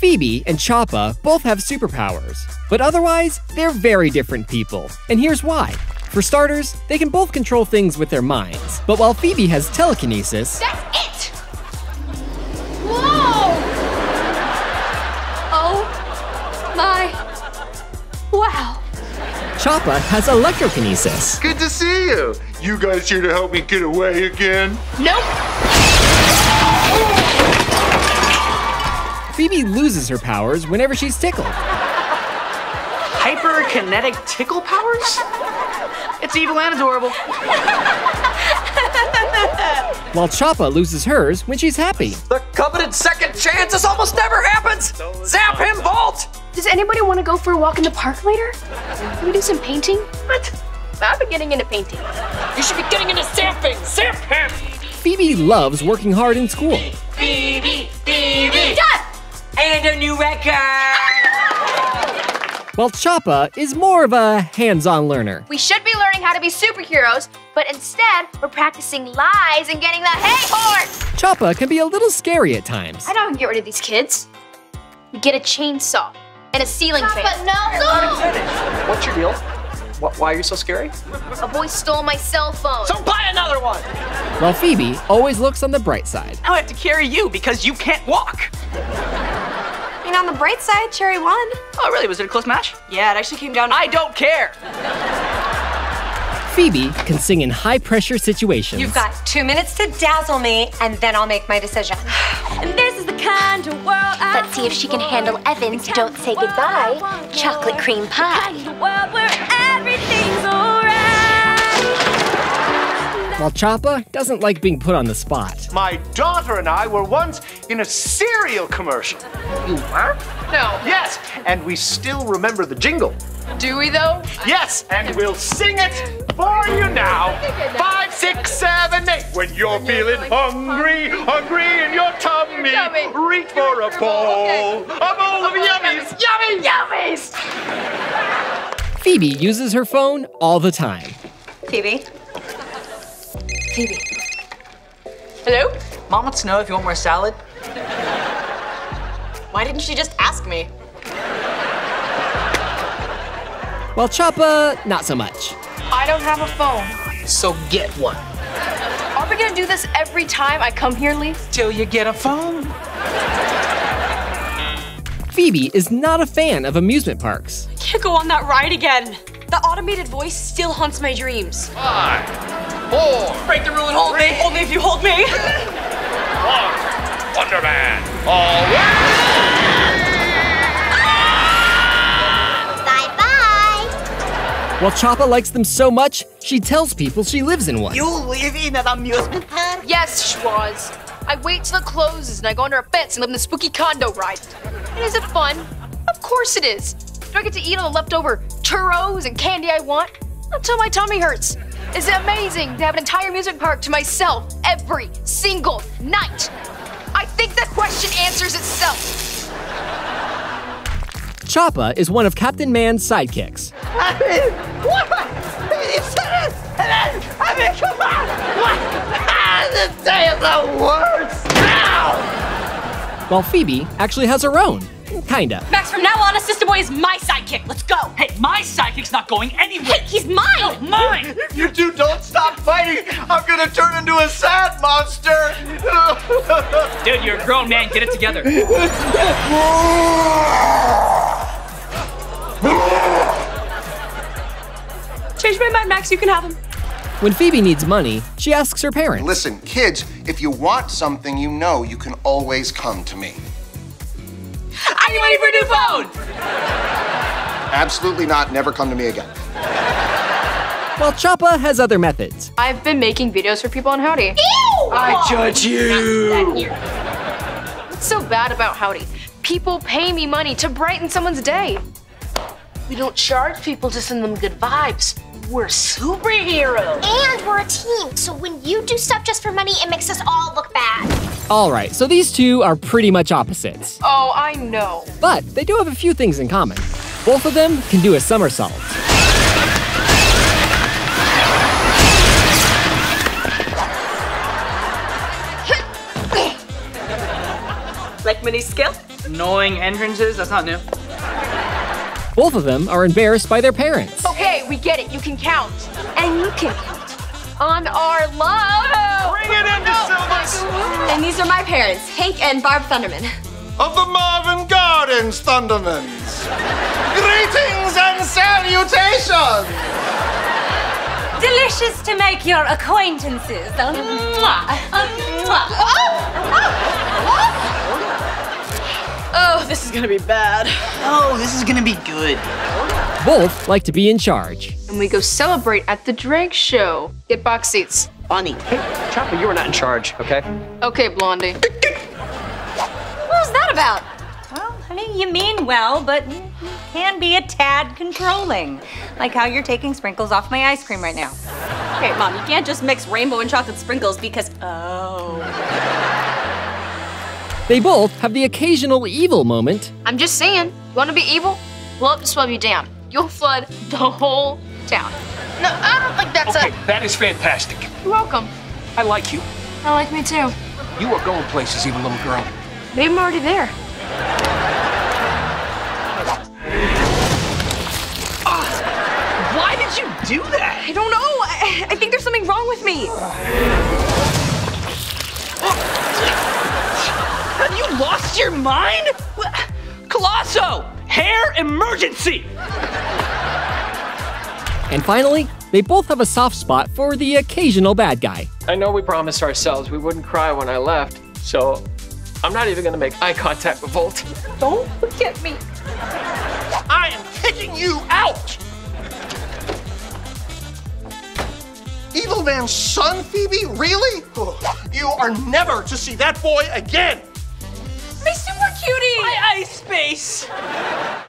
Phoebe and Chapa both have superpowers, but otherwise, they're very different people. And here's why. For starters, they can both control things with their minds. But while Phoebe has telekinesis, That's it! Whoa! Oh my. Wow. Chapa has electrokinesis. Good to see you. You guys here to help me get away again? Nope. Phoebe loses her powers whenever she's tickled. Hyperkinetic tickle powers? It's evil and adorable. While Chapa loses hers when she's happy. The coveted second chance. This almost never happens. Zap him, Bolt. Does anybody want to go for a walk in the park later? Can we do some painting? What? I've been getting into painting. You should be getting into zapping. Zap him. Phoebe loves working hard in school. Phoebe, Phoebe. Done! And a new record. While Chapa is more of a hands-on learner. We should be learning how to be superheroes, but instead, we're practicing lies and getting the hang for it. Chapa can be a little scary at times. I know how to get rid of these kids. We get a chainsaw and a ceiling fan. But no! What's your deal? Why are you so scary? A boy stole my cell phone. So buy another one. While Phoebe always looks on the bright side. Now I have to carry you because you can't walk. I mean, on the bright side, Cherry won. Oh, really? Was it a close match? Yeah, it actually came down to. I don't care. Phoebe can sing in high-pressure situations. You've got two minutes to dazzle me, and then I'll make my decision. And this is the kind of world Let's see if she can handle Evan's Don't Say Goodbye chocolate cream pie. While Chapa doesn't like being put on the spot. My daughter and I were once in a cereal commercial. You were? No. Yes, and we still remember the jingle. Do we though? Yes, and we'll sing it for you now. Five, six, seven, eight. When you're feeling hungry, hungry in your tummy, Tummy. reach for a bowl, a bowl of yummies, yummy, yummies. Phoebe uses her phone all the time. Phoebe? Phoebe. Hello? Mom wants to know if you want more salad. Why didn't she just ask me? Well, Chapa, not so much. I don't have a phone. So get one. Are we gonna do this every time I come here, Lee? Till you get a phone. Phoebe is not a fan of amusement parks. I Can't go on that ride again. The automated voice still haunts my dreams. Five, four, Break the rule and hold me. Only if you hold me. one. Wonder Man. All right. Bye bye. While Chapa likes them so much, she tells people she lives in one. You live in an amusement park? Yes, Schwoz. I wait till it closes and I go under a fence and live in the spooky condo ride. And is it fun? Of course it is. Do I get to eat all the leftover churros and candy I want? Until my tummy hurts. Is it amazing to have an entire amusement park to myself every single night? I think that question answers itself. Chapa is one of Captain Man's sidekicks. I mean, what? You said it! And then, I mean, come on! What? Ah, this day is the worst! Ow! While Phoebe actually has her own. Kinda. Max, from now on, Assistant Boy is my sidekick. Let's go. Hey, my psychic's not going anywhere! Hey, he's mine. Oh, mine! If you two don't stop fighting, I'm gonna turn into a sad monster. Dude, you're a grown man. Get it together. Change my mind, Max. You can have him. When Phoebe needs money, she asks her parents. Listen, kids, if you want something, you know you can always come to me. I need money for a new phone. Absolutely not. Never come to me again. While Chapa has other methods. I've been making videos for people on Howdy. Ew! I judge you! What's so bad about Howdy? People pay me money to brighten someone's day. We don't charge people to send them good vibes. We're superheroes. And we're a team, so when you do stuff just for money, it makes us all look bad. Alright, so these two are pretty much opposites. Oh, I know. But they do have a few things in common. Both of them can do a somersault. Like mini skill? Annoying entrances, that's not new. Both of them are embarrassed by their parents. Okay, we get it. You can count. And you can count on our love. Bring it in, Silvers! And these are my parents, Hank and Barb Thunderman. Of the Marvin Gardens Thundermans. Greetings and salutations! Delicious to make your acquaintances. Mwah, um, Oh, this is gonna be bad. Oh, this is gonna be good. Both like to be in charge. And we go celebrate at the drag show. Get box seats. Funny. Chapa, you are not in charge, okay? Okay, Blondie. What was that about? Well, honey, you mean well, but you can be a tad controlling. Like how you're taking sprinkles off my ice cream right now. Okay, Mom, you can't just mix rainbow and chocolate sprinkles because. Oh. They both have the occasional evil moment, I'm just saying. You want to be evil? Blow up the Swubby Dam. You'll flood the whole town. No, I don't think that's Okay, that is fantastic. A. You're welcome. I like you. I like me too. You are going places, even little girl. Maybe I'm already there. Ah! Why did you do that? I don't know. I, I think there's something wrong with me. Ah! Have you lost your mind? What? Colosso! Hair emergency! and finally, they both have a soft spot for the occasional bad guy. I know we promised ourselves we wouldn't cry when I left, so I'm not even gonna make eye contact with Volt. Don't forget me. I am kicking you out! Evil Man's son, Phoebe? Really? You are never to see that boy again! My super cutie. My ice space!